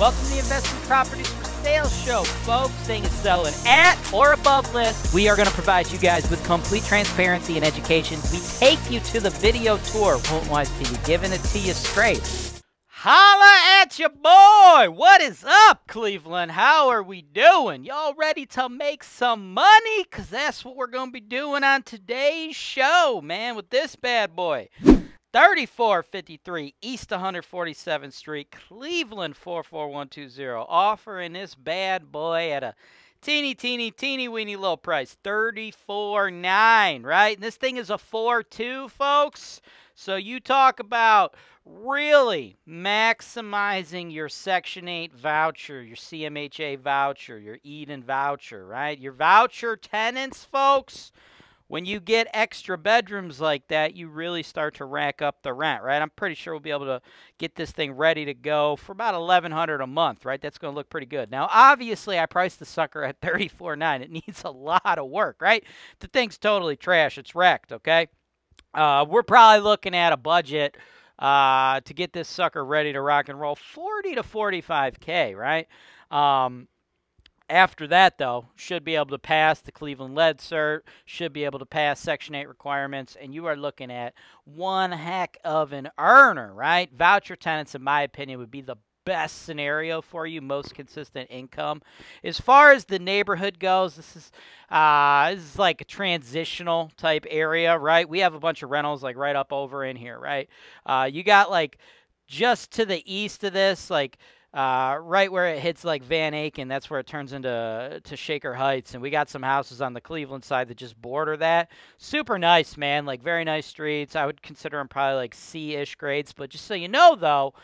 Welcome to the Investment Properties for Sale Show, folks. Thing is selling at or above list. We are going to provide you guys with complete transparency and education. We take you to the video tour. Holton Wise TV, giving it to you straight. Holla at your boy! What is up, Cleveland? How are we doing? Y'all ready to make some money? Because that's what we're going to be doing on today's show, man, with this bad boy. 3453 East 147th Street, Cleveland 44120. Offering this bad boy at a teeny, teeny, teeny weeny low price. 34.9, right? And this thing is a 4-2, folks. So you talk about really maximizing your Section 8 voucher, your CMHA voucher, your Eden voucher, right? Your voucher tenants, folks when you get extra bedrooms like that, you really start to rack up the rent, right? I'm pretty sure we'll be able to get this thing ready to go for about 1100 a month, right? That's going to look pretty good. Now, obviously, I priced the sucker at 34.9. It needs a lot of work, right? The thing's totally trash. It's wrecked, okay? Uh, we're probably looking at a budget uh, to get this sucker ready to rock and roll 40 to 45k, right? Um, after that, though, should be able to pass the Cleveland Lead Cert, should be able to pass Section 8 requirements, and you are looking at one heck of an earner, right? Voucher tenants, in my opinion, would be the best scenario for you, most consistent income. As far as the neighborhood goes, this is uh, this is like a transitional type area, right? We have a bunch of rentals like right up over in here, right? Uh, you got like just to the east of this, like uh, right where it hits like Van Aken, that's where it turns into to Shaker Heights, and we got some houses on the Cleveland side that just border that. Super nice, man. Like very nice streets. I would consider them probably like C-ish grades, but just so you know, though,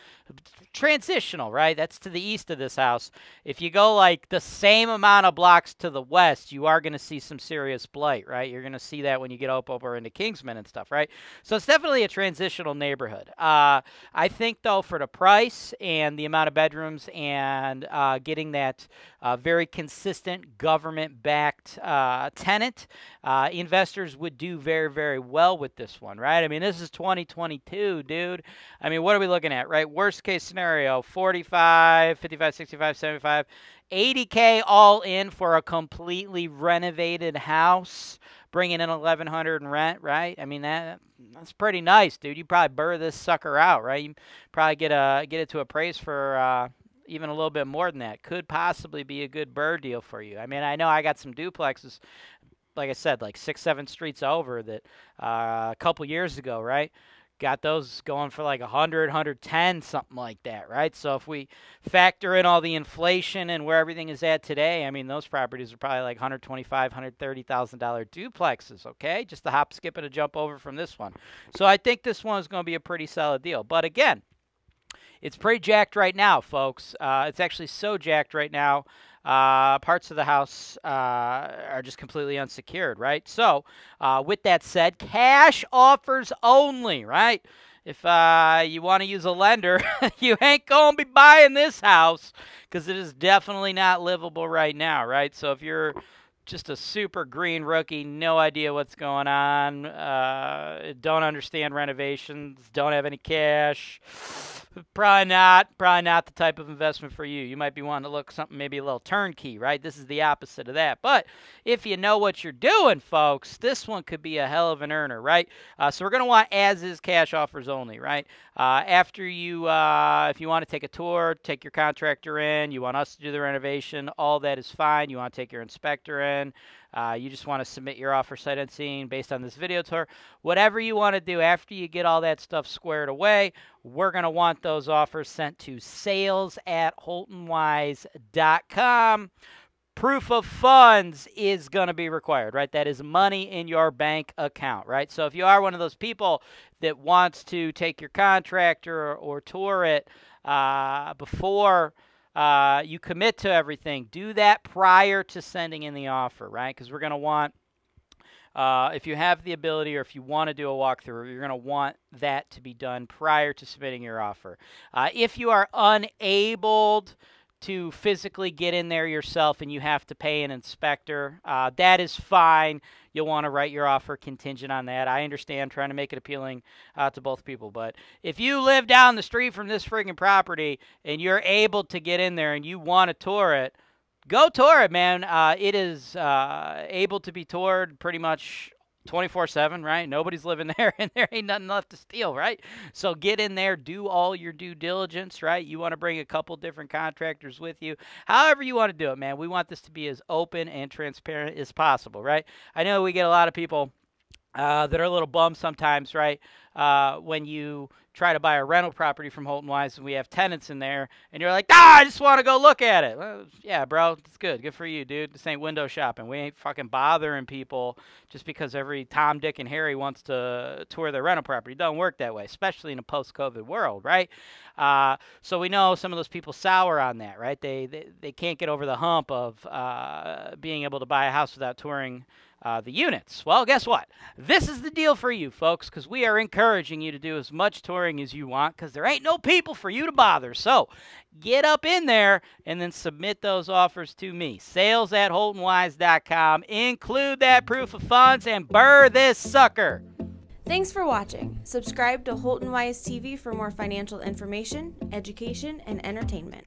transitional, right? That's to the east of this house. If you go like the same amount of blocks to the west, you are going to see some serious blight, right? You're going to see that when you get up over into Kinsman and stuff, right? So it's definitely a transitional neighborhood. Uh, I think though, for the price and the amount of bedrooms and uh, getting that uh, very consistent government-backed uh, tenant, uh, investors would do very, very well with this one, right? I mean, this is 2022, dude. I mean, what are we looking at, right? Worst case scenario 45, 55, 65, 75, 80K all in for a completely renovated house, bringing in 1100 in rent, right? I mean, that that's pretty nice, dude. You probably BRRRR this sucker out, right? You probably get a get it to appraise for uh, even a little bit more than that. Could possibly be a good BRRRR deal for you. I mean, I know I got some duplexes, like I said, like six, seven streets over that uh, a couple years ago, right? Got those going for like 100 110 something like that right? So if we factor in all the inflation and where everything is at today i mean those properties are probably like 125 130000 dollar duplexes okay? Just a hop skip and a jump over from this one. So i think this one is going to be a pretty solid deal. But again it's pretty jacked right now folks uh, it's actually so jacked right now uh, parts of the house uh, are just completely unsecured, right? So, uh, with that said, cash offers only, right? If uh, you want to use a lender, you ain't going to be buying this house because it is definitely not livable right now, right? So, if you're just a super green rookie, no idea what's going on, uh, don't understand renovations, don't have any cash. Probably not probably not the type of investment for you. You might be wanting to look something maybe a little turnkey right? This is the opposite of that. But if you know what you're doing folks this one could be a hell of an earner right? Uh, so we're going to want as is cash offers only right? Uh, after you uh, if you want to take a tour take your contractor in you want us to do the renovation all that is fine. You want to take your inspector in uh, you just want to submit your offer sight unseen based on this video tour. Whatever you want to do after you get all that stuff squared away, we're going to want those offers sent to sales at holtonwise.com. Proof of funds is going to be required, right? That is money in your bank account, right? So if you are one of those people that wants to take your contractor or, or tour it uh, before uh, you commit to everything. Do that prior to sending in the offer, right? Because we're going to want, uh, if you have the ability or if you want to do a walkthrough, you're going to want that to be done prior to submitting your offer. Uh, if you are unable to physically get in there yourself and you have to pay an inspector. Uh, that is fine. You'll want to write your offer contingent on that. I understand trying to make it appealing uh, to both people. But if you live down the street from this frigging property and you're able to get in there and you want to tour it, go tour it, man. Uh, it is uh, able to be toured pretty much 24 7, right? Nobody's living there and there ain't nothing left to steal, right? So get in there, do all your due diligence, right? You want to bring a couple different contractors with you. However, you want to do it, man. We want this to be as open and transparent as possible, right? I know we get a lot of people uh, that are a little bummed sometimes, right? Uh, when you try to buy a rental property from Holton Wise and we have tenants in there, and you're like, ah, I just want to go look at it. Well, yeah, bro, it's good. Good for you, dude. This ain't window shopping. We ain't fucking bothering people just because every Tom, Dick, and Harry wants to tour their rental property. It doesn't work that way, especially in a post-COVID world, right? Uh, so we know some of those people sour on that, right? They they, they can't get over the hump of uh, being able to buy a house without touring uh, the units. Well, guess what? This is the deal for you, folks, because we are encouraging you to do as much touring as you want because there ain't no people for you to bother. So get up in there and then submit those offers to me. Sales at HoltonWise.com. Include that proof of funds and BRRRR this sucker. Thanks for watching. Subscribe to Holton Wise TV for more financial information, education, and entertainment.